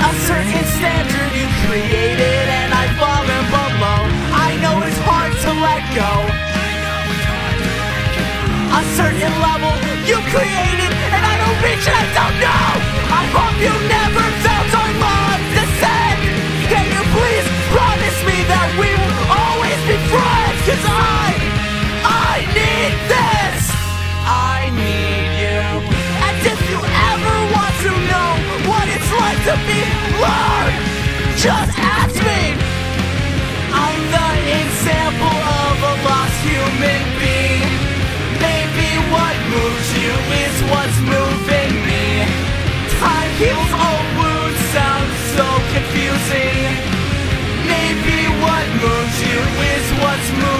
a certain standard you created and I've fallen below I know it's hard to let go A certain level you created and I don't reach it. I don't know I hope you never to be loved, just ask me. I'm the example of a lost human being. Maybe what moves you is what's moving me. Time heals all wounds sounds so confusing. Maybe what moves you is what's moving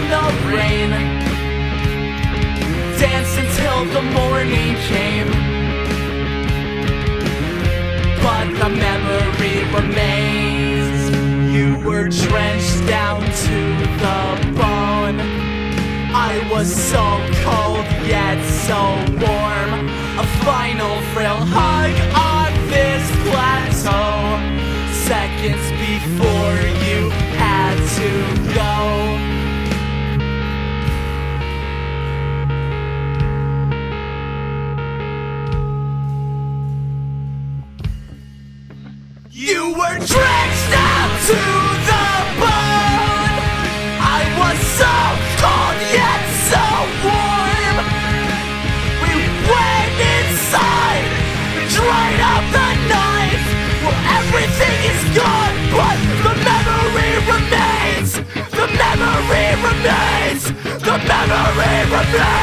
in the rain. Danced until the morning came. But the memory remains. You were drenched down to the bone. I was so cold yet so warm. A final frail hug on this plateau. Seconds You were drenched out to the bone. I was so cold yet so warm. We went inside, dried up the night. Well, everything is gone, but the memory remains. The memory remains. The memory remains.